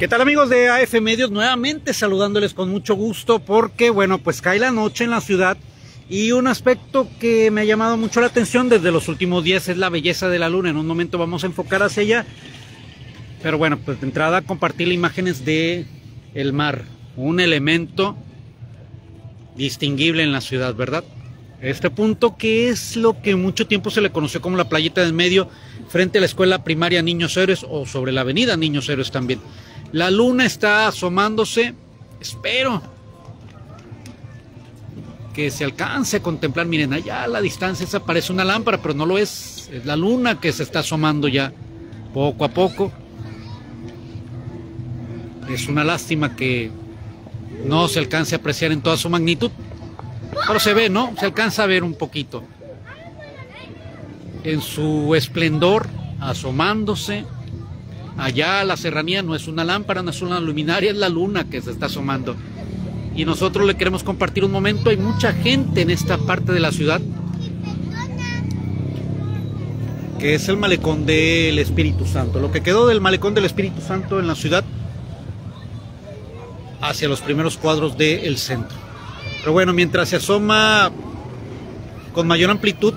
¿Qué tal amigos de AF Medios? Nuevamente saludándoles con mucho gusto porque, bueno, pues cae la noche en la ciudad y un aspecto que me ha llamado mucho la atención desde los últimos días es la belleza de la luna. En un momento vamos a enfocar hacia ella, pero bueno, pues de entrada compartir imágenes de el mar, un elemento distinguible en la ciudad, ¿verdad? Este punto que es lo que mucho tiempo se le conoció como la playita del medio frente a la escuela primaria Niños Héroes o sobre la avenida Niños Héroes también. La luna está asomándose. Espero que se alcance a contemplar. Miren, allá a la distancia esa parece una lámpara, pero no lo es. Es la luna que se está asomando ya poco a poco. Es una lástima que no se alcance a apreciar en toda su magnitud. Pero se ve, ¿no? Se alcanza a ver un poquito. En su esplendor, asomándose Allá la serranía no es una lámpara, no es una luminaria, es la luna que se está asomando. Y nosotros le queremos compartir un momento. Hay mucha gente en esta parte de la ciudad que es el malecón del Espíritu Santo. Lo que quedó del malecón del Espíritu Santo en la ciudad hacia los primeros cuadros del centro. Pero bueno, mientras se asoma con mayor amplitud,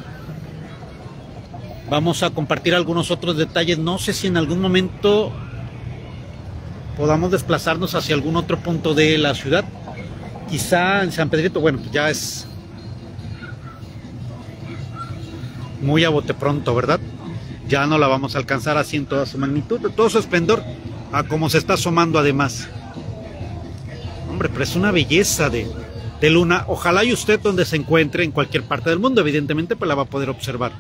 Vamos a compartir algunos otros detalles. No sé si en algún momento podamos desplazarnos hacia algún otro punto de la ciudad. Quizá en San Pedrito, bueno, pues ya es muy a bote pronto, ¿verdad? Ya no la vamos a alcanzar así en toda su magnitud, todo su esplendor, a como se está asomando además. Hombre, pero es una belleza de, de luna. Ojalá y usted donde se encuentre en cualquier parte del mundo, evidentemente, pues la va a poder observar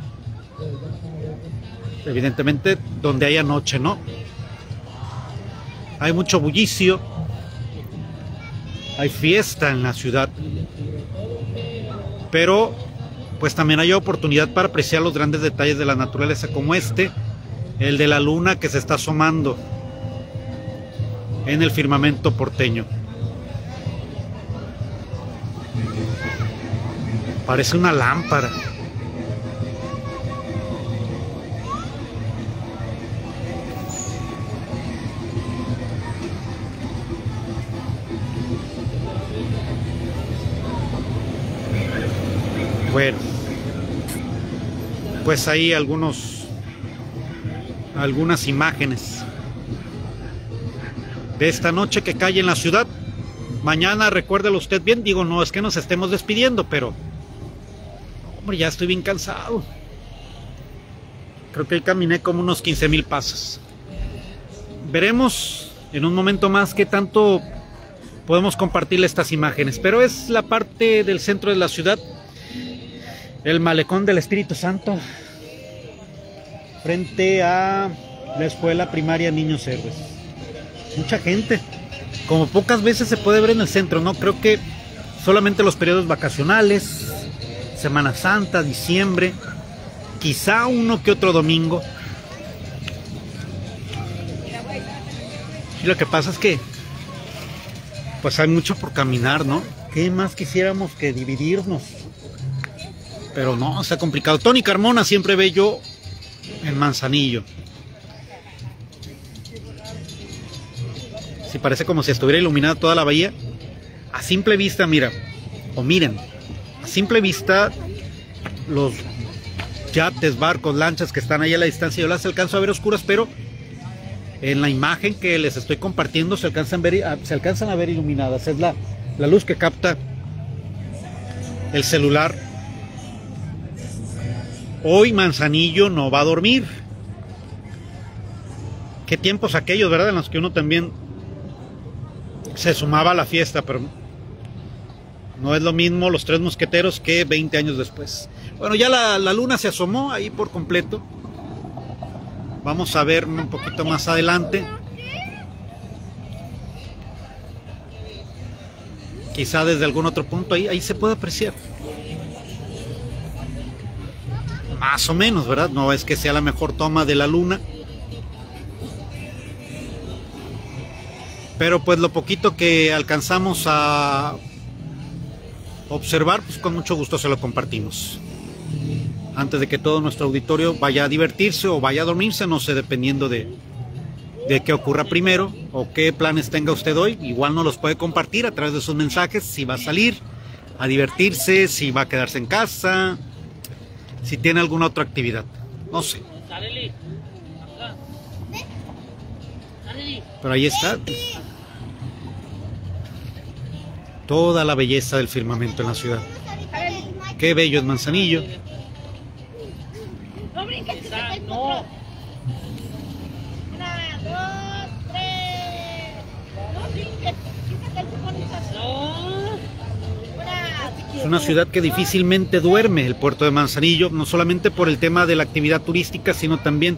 evidentemente donde haya noche, ¿no? Hay mucho bullicio, hay fiesta en la ciudad, pero pues también hay oportunidad para apreciar los grandes detalles de la naturaleza como este, el de la luna que se está asomando en el firmamento porteño. Parece una lámpara. Bueno, pues ahí algunos, algunas imágenes de esta noche que cae en la ciudad. Mañana, recuérdelo usted bien, digo, no es que nos estemos despidiendo, pero, hombre, ya estoy bien cansado. Creo que caminé como unos 15 mil pasos. Veremos en un momento más qué tanto podemos compartirle estas imágenes, pero es la parte del centro de la ciudad el malecón del Espíritu Santo frente a la escuela primaria Niños Héroes. Mucha gente, como pocas veces se puede ver en el centro, ¿no? Creo que solamente los periodos vacacionales, Semana Santa, diciembre, quizá uno que otro domingo. Y lo que pasa es que, pues hay mucho por caminar, ¿no? ¿Qué más quisiéramos que dividirnos? Pero no, está complicado. Tony Carmona siempre ve yo en Manzanillo. Si parece como si estuviera iluminada toda la bahía. A simple vista, mira, o miren, a simple vista, los yates, barcos, lanchas que están ahí a la distancia, yo las alcanzo a ver oscuras, pero en la imagen que les estoy compartiendo se alcanzan, a ver, se alcanzan a ver iluminadas. Es la, la luz que capta el celular Hoy Manzanillo no va a dormir. Qué tiempos aquellos, ¿verdad? En los que uno también se sumaba a la fiesta, pero no es lo mismo los tres mosqueteros que 20 años después. Bueno, ya la, luna se asomó ahí por completo. Vamos a ver un poquito más adelante. Quizá desde algún otro punto ahí, ahí se puede apreciar. Más o menos, ¿verdad? No es que sea la mejor toma de la luna. Pero pues lo poquito que alcanzamos a observar, pues con mucho gusto se lo compartimos. Antes de que todo nuestro auditorio vaya a divertirse o vaya a dormirse, no sé, dependiendo de, de qué ocurra primero o qué planes tenga usted hoy. Igual no los puede compartir a través de sus mensajes, si va a salir a divertirse, si va a quedarse en casa, si tiene alguna otra actividad. No sé. Pero ahí está. Toda la belleza del firmamento en la ciudad. Qué bello es Manzanillo. Es una ciudad que difícilmente duerme el puerto de Manzanillo, no solamente por el tema de la actividad turística, sino también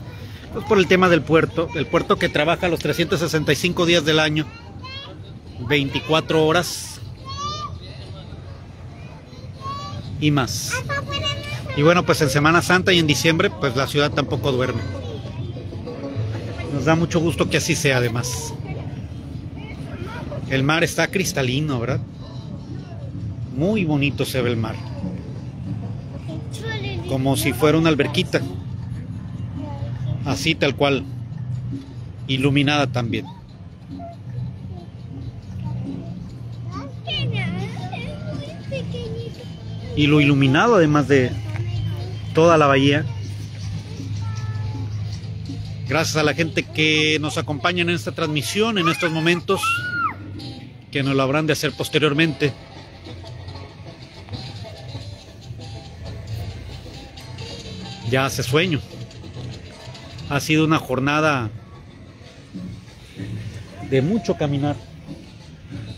pues, por el tema del puerto, el puerto que trabaja los 365 días del año, 24 horas y más. Y bueno, pues en Semana Santa y en diciembre, pues la ciudad tampoco duerme. Nos da mucho gusto que así sea además. El mar está cristalino, ¿verdad? Muy bonito se ve el mar. Como si fuera una alberquita. Así tal cual. Iluminada también. Y lo iluminado además de toda la bahía. Gracias a la gente que nos acompaña en esta transmisión, en estos momentos, que nos lo habrán de hacer posteriormente. Ya hace sueño. Ha sido una jornada de mucho caminar,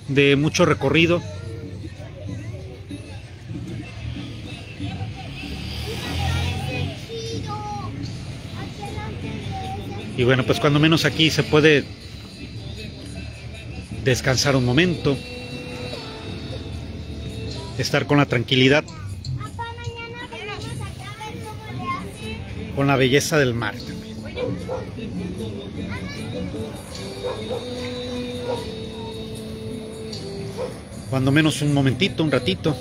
de mucho recorrido. Y bueno, pues cuando menos aquí se puede descansar un momento, estar con la tranquilidad con la belleza del mar Cuando menos un momentito, un ratito.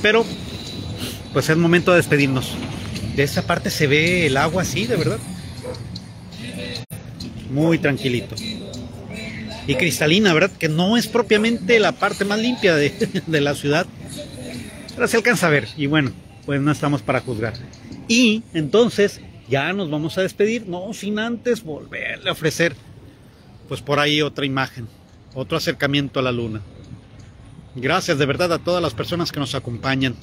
Pero, pues es momento de despedirnos. De esa parte se ve el agua así, de verdad. Muy tranquilito y cristalina, ¿verdad? Que no es propiamente la parte más limpia de, la ciudad, pero se alcanza a ver y bueno, pues no estamos para juzgar. Y entonces ya nos vamos a despedir, no sin antes volverle a ofrecer, pues por ahí otra imagen, otro acercamiento a la luna. Gracias de verdad a todas las personas que nos acompañan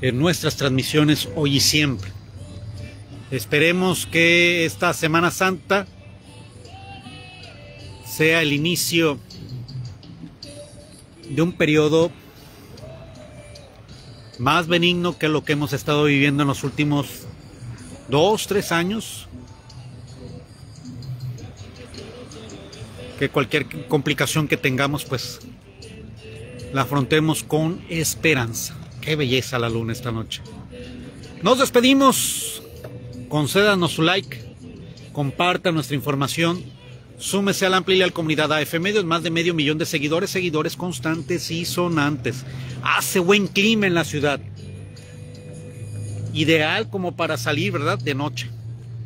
en nuestras transmisiones hoy y siempre. Esperemos que esta Semana Santa sea el inicio de un periodo más benigno que lo que hemos estado viviendo en los últimos dos, tres años. Que cualquier complicación que tengamos, pues la afrontemos con esperanza. Qué belleza la luna esta noche. Nos despedimos. Concédanos su like. Comparta nuestra información Súmese a la amplia comunidad AF Medios, más de medio millón de seguidores, seguidores constantes y sonantes. Hace buen clima en la ciudad. Ideal como para salir, ¿verdad? De noche.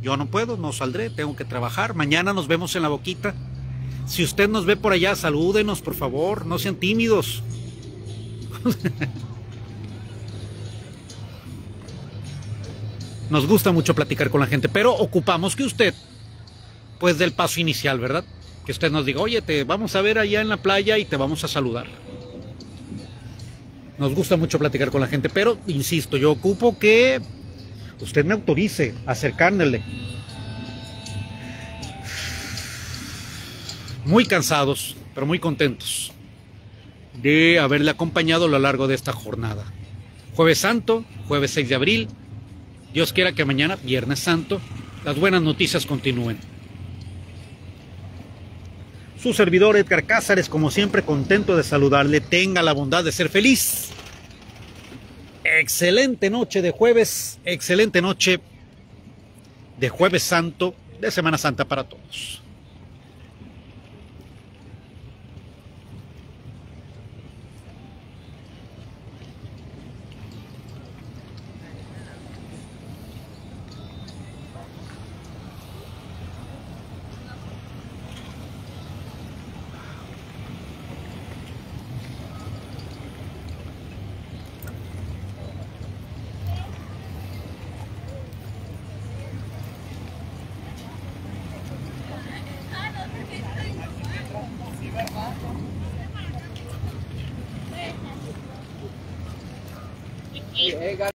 Yo no puedo, no saldré, tengo que trabajar. Mañana nos vemos en la boquita. Si usted nos ve por allá, salúdenos, por favor, no sean tímidos. Nos gusta mucho platicar con la gente, pero ocupamos que usted pues del paso inicial, ¿verdad? Que usted nos diga, oye, te vamos a ver allá en la playa y te vamos a saludar. Nos gusta mucho platicar con la gente, pero insisto, yo ocupo que usted me autorice a. Muy cansados, pero muy contentos de haberle acompañado a lo largo de esta jornada. Jueves Santo, jueves 6 de abril. Dios quiera que mañana, Viernes Santo, las buenas noticias continúen. Su servidor Edgar Cázares, como siempre, contento de saludarle. Tenga la bondad de ser feliz. Excelente noche de jueves, excelente noche de jueves santo, de Semana Santa para todos. Hey, guys.